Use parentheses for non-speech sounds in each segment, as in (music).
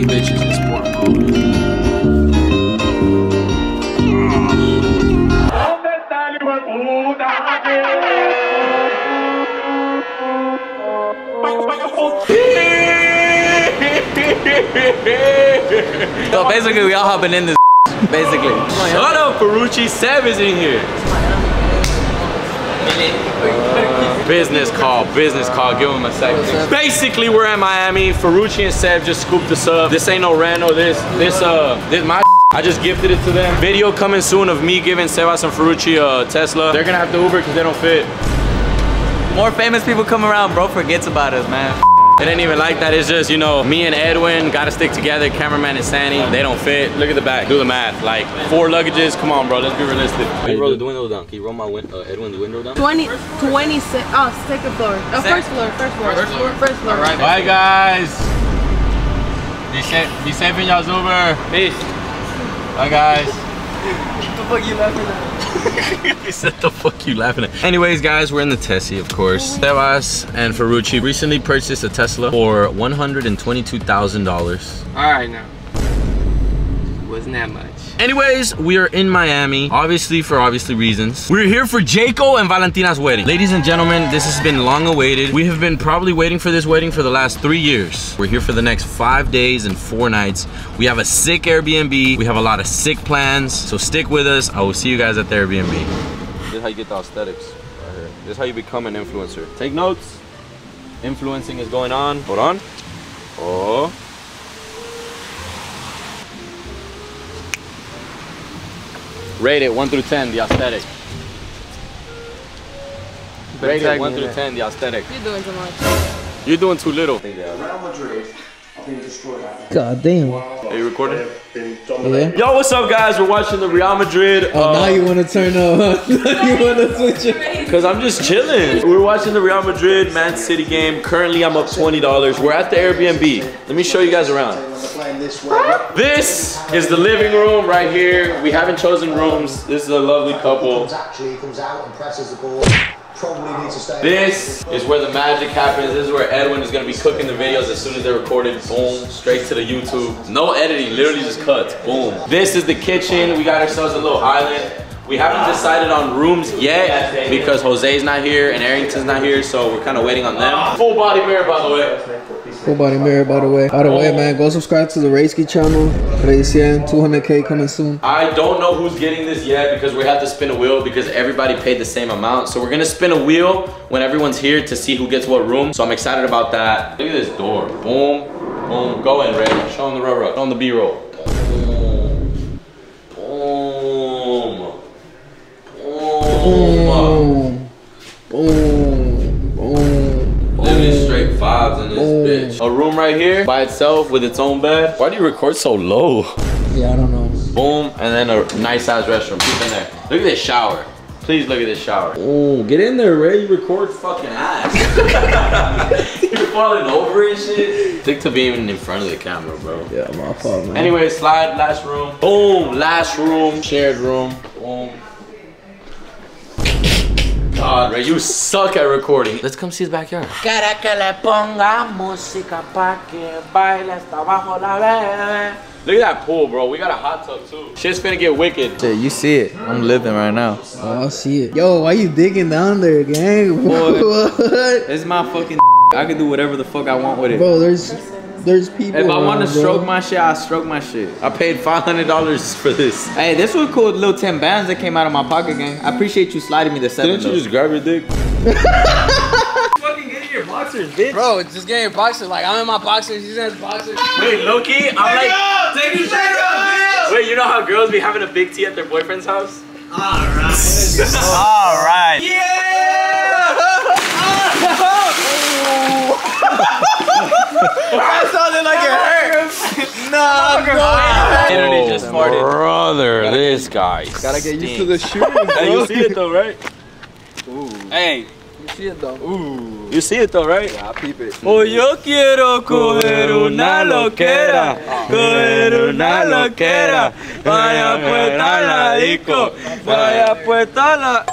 horny bitches in sport mode. (laughs) So basically, we all hopping in this. (laughs) Basically. Shut up, Ferrucci. Sev is in here. Business call, business call. Give him a second. Basically, we're at Miami. Ferrucci and Sev just scooped us up. This ain't no rando. This, this, uh, this my. (laughs) I just gifted it to them. Video coming soon of me giving Sebas and Ferrucci a Tesla. They're gonna have to Uber because they don't fit. More famous people come around, bro. Forgets about us, man. It ain't even like that. It's just, you know, me and Edwin gotta stick together. Cameraman and Santi, they don't fit. Look at the back. Do the math. Like, four luggages. Come on, bro. Let's be realistic. Can you roll the window down? Can you roll my win uh, Edwin's window down? 20, 26, oh, second floor. Oh, first floor, first floor. First floor? First floor. All right, bye, guys. Be safe, be safe in y'all's Uber. Peace. Bye, guys. What the fuck you laughing at? he said the fuck you laughing at. Anyways, guys, we're in the Tessie, of course. Sebas and Ferrucci recently purchased a Tesla for $122,000. All right now. Wasn't that much. Anyways, we are in Miami, obviously for obviously reasons. We're here for Jaco and Valentina's wedding. Ladies and gentlemen, this has been long awaited. We have been probably waiting for this wedding for the last three years. We're here for the next five days and four nights. We have a sick Airbnb. We have a lot of sick plans, so stick with us. I will see you guys at the Airbnb. This is how you get the aesthetics right here. This is how you become an influencer. Take notes. Influencing is going on. Hold on. Oh. Rate it 1 through 10, the aesthetic. Rate it 1 through 10, the aesthetic. You're doing too much. You're doing too little. God damn. Are you recording? Yeah. Yo, what's up, guys? We're watching the Real Madrid. Oh, now uh, you want to turn up. (laughs) You want to switch it. Because I'm just chilling. We're watching the Real Madrid Man City game. Currently, I'm up $20. We're at the Airbnb. Let me show you guys around. This is the living room right here. We haven't chosen rooms. This is a lovely couple. Actually, comes out and presses the ball. Probably needs to stay. This is where the magic happens. This is where Edwin is gonna be cooking the videos as soon as they're recorded. Boom, straight to the YouTube. No editing, literally just cuts. Boom. This is the kitchen. We got ourselves a little island. We haven't decided on rooms yet because Jose's not here and Arrington's not here, so we're kind of waiting on them. Full body mirror, by the way. Full body mirror, by the way. By the way, man, go subscribe to the Reiki channel. Recién, 200k coming soon. I don't know who's getting this yet because we have to spin a wheel because everybody paid the same amount. So we're gonna spin a wheel when everyone's here to see who gets what room. So I'm excited about that. Look at this door. Boom, boom. Go in, Ray. Show them the row. Show them the B-roll. Boom. Boom. Boom. Boom. Boom. Boom. Literally straight fives in this bitch. A room right here by itself with its own bed. Why do you record so low? Yeah, I don't know. Boom, and then a nice size restroom. Keep in there. Look at this shower. Please look at this shower. Oh, get in there, Ray. You record fucking ass. (laughs) You're falling over and shit. Stick to being in front of the camera, bro. Yeah, my fault, man. Anyway, slide, last room. Boom, last room, shared room. Boom. God, Ray, you suck at recording. Let's come see his backyard. Quiere que le ponga música pa' que baile hasta abajo la bebé. Look at that pool, bro. We got a hot tub too. Shit's finna get wicked. Shit, you see it. I'm living right now. Oh, I see it. Yo, why you digging down there, gang? (laughs) Boy. what? This is my fucking. I can do whatever the fuck I want with it. Bro, there's there's people. If I want to stroke my shit, I stroke my shit. I paid $500 (laughs) for this. Hey, this was cool. Little 10 bands that came out of my pocket, gang. I appreciate you sliding me the seven. Didn't you though. just grab your dick? (laughs) fucking get your boxers, bitch? Bro, just getting your boxers. Like, I'm in my boxers. He's in his boxers. Wait, Loki, I'm like, take your shirt off, Wait, you know how girls be having a big tea at their boyfriend's house? (laughs) All right. Oh. (laughs) That sounded like it hurt. no, Internet oh, just farted. Brother, this guy. Gotta get used to the shooting, bro. Hey, you see it though, right? (laughs) Hey, You see it though. Ooh. You see it though, right? Yeah, I peep it. Oh, yo quiero coger una loquera, coger una loquera. Vaya puesta la disco, vaya puesta la.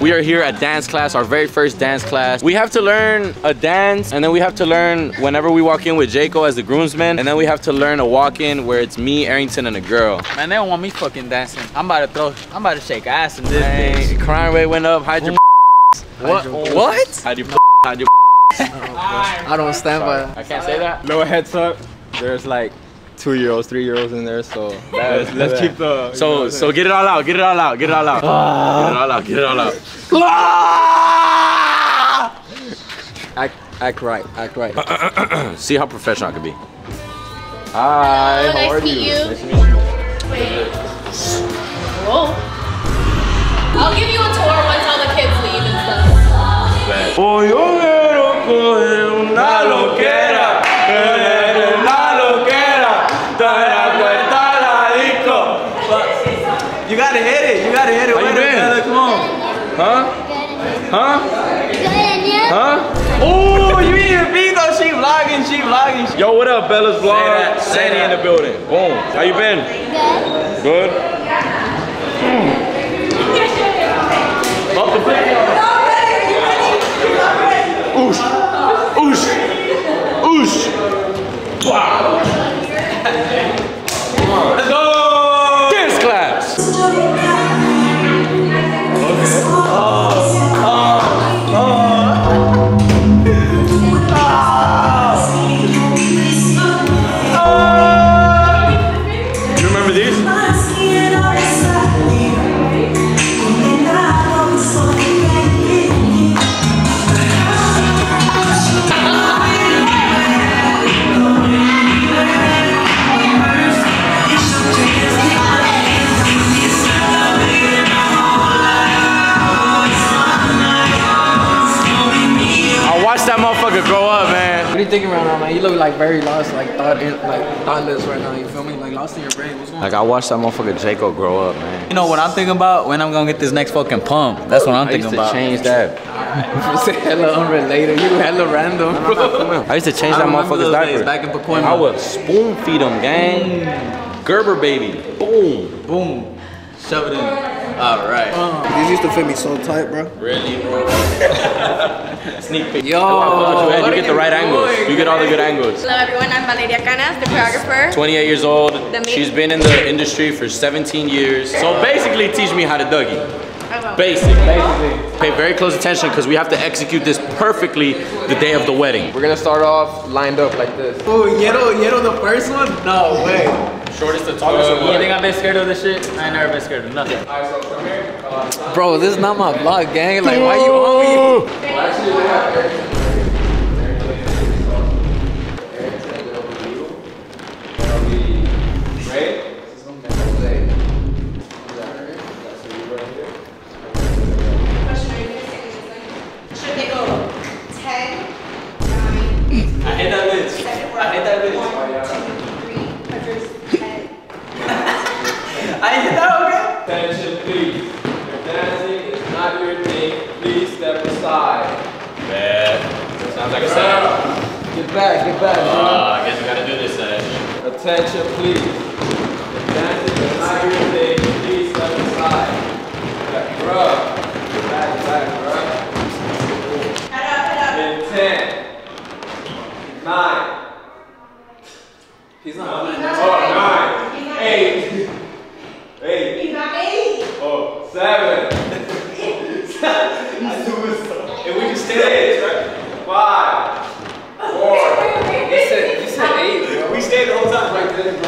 We are here at dance class, our very first dance class. We have to learn a dance, and then we have to learn whenever we walk in with Jaco as the groomsman, and then we have to learn a walk-in where it's me, Arrington, and a girl. Man, they don't want me fucking dancing. I'm about to throw, I'm about to shake ass in this Dang, bitch. crime rate went up. Hide your (laughs) What? What? (laughs) hide your (laughs) hide your. I don't stand by that. I can't say that. Little heads up. There's like two year olds, three year olds in there, so let's, let's keep the. So so get it all out. Get it all out. Get it all out. Ah. Get it all out. Get it all out. Ah! act, act right, act right. (clears throat) See how professional I can be. Hi, Oh, how nice are to you? you. Nice to meet you. Wait. Whoa. I'll give you a tour once all the kids leave and stuff. Hoy yo quiero coger una loquera, coger una loquera, dar la vuelta a la disco. You gotta hit it, you gotta hit it. How you Wait a been? minute, Come on. Huh? Huh? Huh? Oh, you need a beat though. She vlogging, she vlogging. She Yo, what up, Bella's vlog? that, say Santi in the building. Boom. How you been? Good. Up the Oosh. Oosh. Oosh. Wow. Very lost, like thought in, like thoughtless right now. You feel me? Like lost in your brain. What's going on? Like I watched that motherfucker Jaco grow up, man. You know what I'm thinking about? When I'm gonna get this next fucking pump. That's what I'm I used thinking to about. change that. You (laughs) say hella unrelated. You hella random, bro. I used to change I that remember motherfucker's those days diaper. back in Pacoima. I would spoon feed him, gang. Gerber baby. Boom. Boom. Shove it in. All right. Um, These used to fit me so tight, bro. Really, bro? (laughs) Sneak peek. Yo, you, you get the right angles. You get all the good angles. Hello everyone, I'm Valeria Canas, the choreographer. 28 years old. She's been in the industry for 17 years. So basically, teach me how to Dougie. I will. Basic. Basically. Pay very close attention because we have to execute this perfectly the day of the wedding. We're gonna start off lined up like this. Oh, Yeto, Yeto, the first one? No way. Shortest to tallest. You think I've been scared of this shit? I ain't never been scared of nothing. Uh, Bro, this is not my vlog, gang. Like, why you on me? Get back, get back, bro. Uh, I guess we gotta do this, uh, Attention, please. If dancing is not your thing, please step aside. Back, bruh. Back, back, bruh. In 10, 9, He's not. oh, 9, 8, 8, He's not eight. oh, 7, If we just stay Six, five, four. You said, you said eight, bro. we stay the whole time.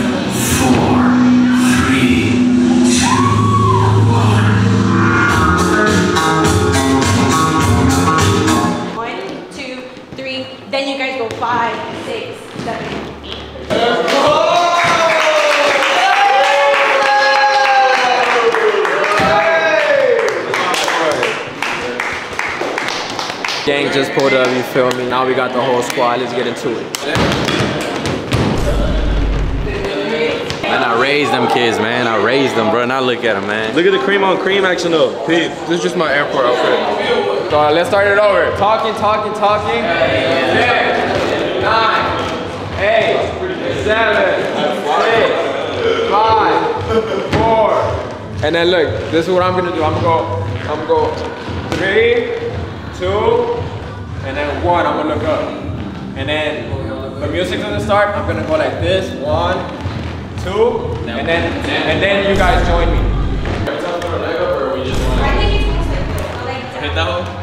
Gang just pulled up, you feel me? Now we got the whole squad. Let's get into it. And I raised them kids, man. I raised them, bro. Now look at them, man. Look at the cream on cream action though. Peep, this is just my airport outfit. So let's start it over. Talking, talking, talking. Ten, nine, eight, seven, six, five, four. And then look, this is what I'm gonna do. I'm gonna go, I'm gonna go three, two, and then one. I'm gonna look up. And then the music's gonna start. I'm gonna go like this. One, two, and then and then you guys join me. I think it's almost like this. I like that. Hit that one.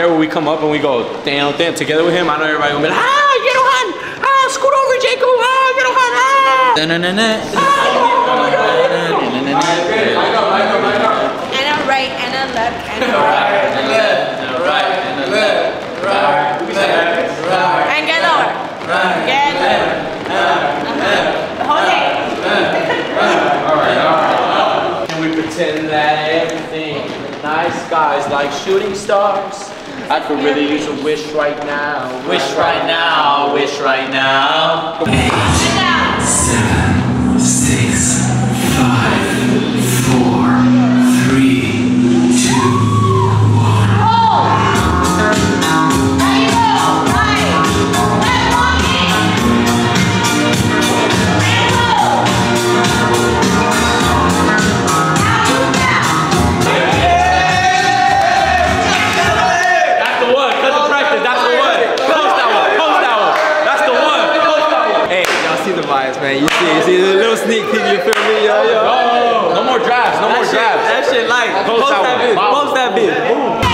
There where we come up and we go damn damn together with him, I know everybody gonna be like, ah, get on, ah, scoot over, Jacob, ah, get on, ah. Da-na-na-na. And a left and a right, and a right and a left, and a (laughs) right. And a left. Right. And get lower. Get lower. The whole day. Can we pretend that everything in the night sky is like shooting stars? I could really use a wish right now. Wish right now. Wish right now. Y'all see the vibes, man. You see, you see the little sneak peek. You feel me, yo, yo. Oh, no more drafts, no more drafts. That shit like Post post that that bitch. Post that bitch.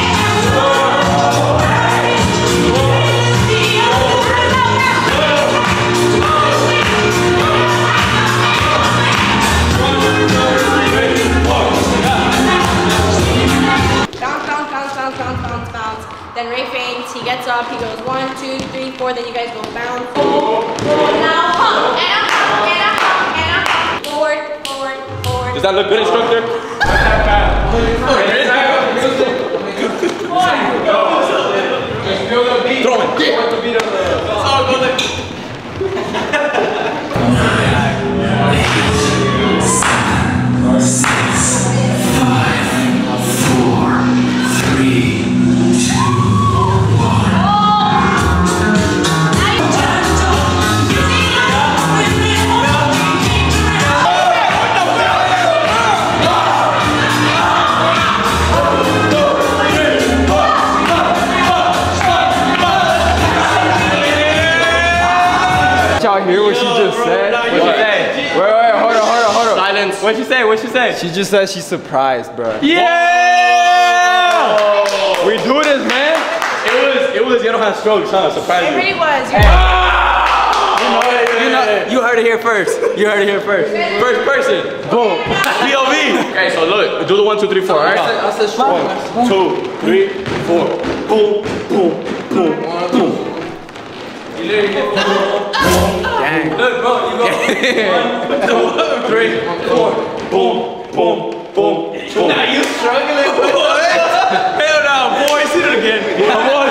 Gets up. He goes one, two, three, four. Then you guys go bounce. Four, four. Now pump and a pump and a pump and a pump. Forward, forward, forward. Does that look good, instructor? Throw it. Six, hear what she just said? What she say? Wait, wait, hold on, hold on, hold on. Silence. What she say? What she say? She just said she's surprised, bro. Yeah! We do this, man. It was, it was, you don't have strokes, huh? It really was. You're ah! You know, you heard it here first. You heard it here first. First person. Boom. POV. Okay, so look, do the one, two, three, four, all right? I said strong. One, two, three, four. Boom, boom, boom, boom. Dang. Look, bro, you go. Three, four, boom, boom, boom, boom. Now you struggling with Hell no, boy, see it again. One,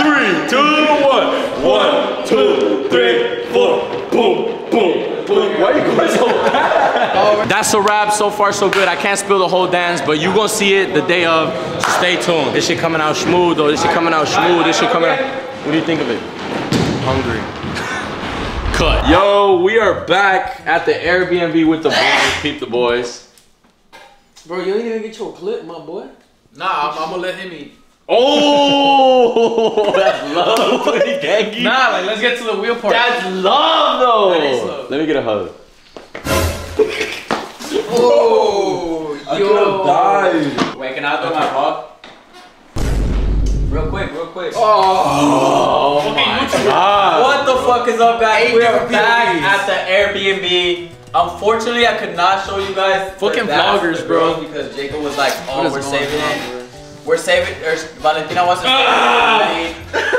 three, two, one. One, two, three, four, boom, boom, boom. Why you going so fast? That's a wrap. So far, so good. I can't spill the whole dance, but you gonna see it the day of. Stay tuned. This shit coming out smooth, though. This shit coming out smooth. This shit coming out. What do you think of it? Hungry. Cut. Yo, we are back at the Airbnb with the boys. Peep the boys. Bro, you ain't even get your clip, my boy. Nah, I'm, I'm gonna let him eat. Oh, (laughs) that's love. (laughs) Gangy. Nah, like let's get to the wheel part. That's love, though. That is love. Let me get a hug. oh, I could have died. Wait, can I do my vlog? Real quick, real quick. quick. Oh my god. What the fuck is up, guys? Eight we are different back at the Airbnb. Unfortunately, I could not show you guys. Fucking vloggers, bro. Because Jacob was like, "Oh, is we're saving it. We're (laughs) saving." Or Valentina wants to save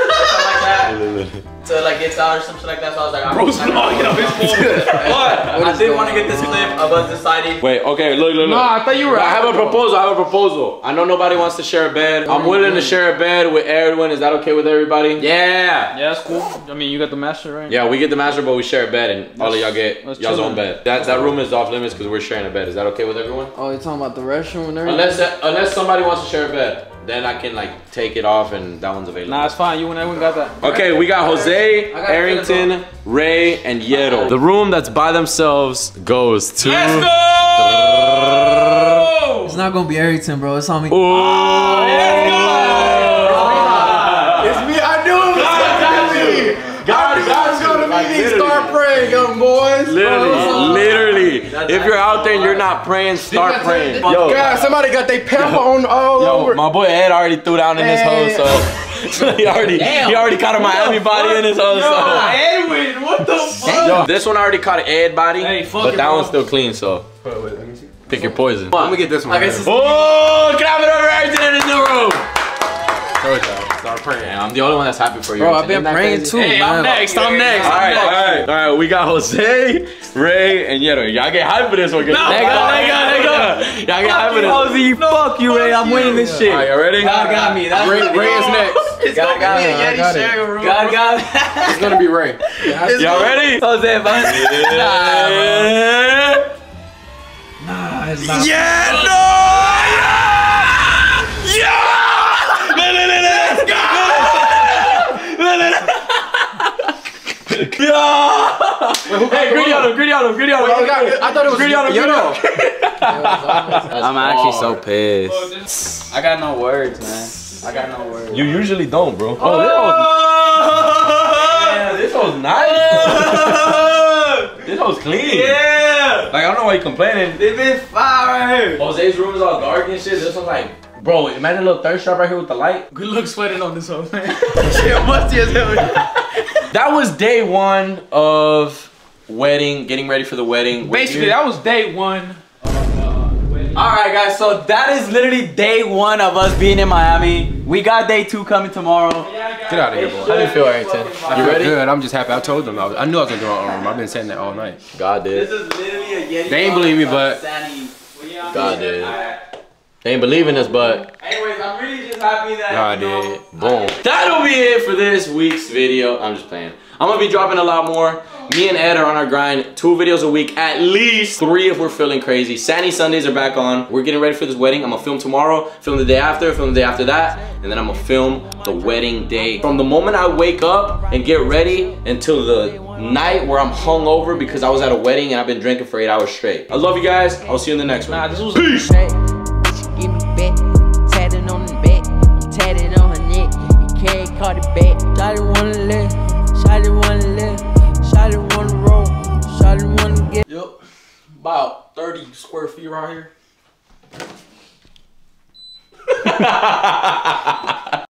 (laughs) To like get out or something like that. So I was like, I'm Bro's I'm- vlogging up his phone. (laughs) But I did want to get this clip of us deciding. Wait, okay, look, look, look. No, I thought you were. I have a proposal. I have a proposal. I know nobody wants to share a bed. I'm willing to share a bed with Edwin. Is that okay with everybody? Yeah. Yeah, that's cool. I mean, you got the master, right? Yeah, we get the master, but we share a bed, and all of y'all get y'all's own bed. That that room is off limits because we're sharing a bed. Is that okay with everyone? Oh, you're talking about the restroom and everything? Unless unless somebody wants to share a bed, then I can like take it off, and that one's available. Nah, it's fine. You and everyone got that. Okay, we got Jose, got Arrington, Ray, and Yero. The room that's by themselves goes to. Let's go! It's not gonna be Arrington, bro. It's on me. Oh, it's me. I knew it was gonna be me. God got you. Like, literally. praying, young boys. Literally, oh. literally. If you're out there and you're not praying, start praying. Yo, God, somebody got their pamper on all yo, over. my boy Ed already threw down in his hole, so (laughs) he already he already caught a Miami body in his hole. So Edwin, what the fuck? yo, this one already caught an Ed body, Hey, but it, that bro. one's still clean. So pick your poison. I'm gonna get this one. I guess Oh, clap it over Arrington in his new room. Start praying. Yeah, I'm the only one that's happy for you. Bro, I've Isn't been praying too, Hey, I'm man. next. I'm next. All I'm right, all next. right, all right. We got Jose, Ray, and Yero. Y'all get hype for this one. No, Nigga, nigga, nigga. Y'all get hype for this. All Ozzy, fuck you, Ray. I'm winning this shit. right, y'all ready? God got me. That's Ray, Ray is next. (laughs) It's God gonna got be me. Yeti sharing room. God got. It's gonna be Ray. (laughs) Y'all ready? Jose, man. Yeah. Nah, it's not. Yeah, no! Yeah! Yeah! No, no, no, no, let's go! No, no, no. Yeah! Hey, greedy on him, greedy on him, greedy on him. I thought it was Greedy on him, greedy on him. I'm actually so pissed. I got no words, man. I got no words. You usually don't, bro. Oh, this was, oh! this was nice. (laughs) this was clean. Yeah! Like, I don't know why you complaining. They been fire right here. Jose's room is all dark and shit. This one's like, bro, imagine a little thirst trap right here with the light. Good luck sweating on this whole thing. (laughs) Shit, musty as hell. That was day one of wedding, getting ready for the wedding. Basically, that was day one. Alright, guys, so that is literally day one of us being in Miami. We got day two coming tomorrow. Get out of here, boy. How do you feel, Arrington? You ready? Good. I'm just happy. I told them. I, was, I knew I was gonna do it on room. I've been saying that all night. God did. is literally a Yeti. They ain't believe me, but- God did. They ain't believe in us, but Anyways, I'm really just happy that God you know, did. boom. That'll be it for this week's video. I'm just playing. I'm gonna be dropping a lot more. Me and Ed are on our grind. Two videos a week, at least three if we're feeling crazy. Sunny Sundays are back on. We're getting ready for this wedding. I'm gonna film tomorrow, film the day after, film the day after that, and then I'm gonna film the wedding day. From the moment I wake up and get ready until the night where I'm hungover because I was at a wedding and I've been drinking for eight hours straight. I love you guys. I'll see you in the next one. Nah, this was. Peace. Bitch, give back. Tatted on the back. I'm tatted on her neck. You can't call it back. Shawty wanna live. Shawty wanna live. About 30 square feet around here. (laughs)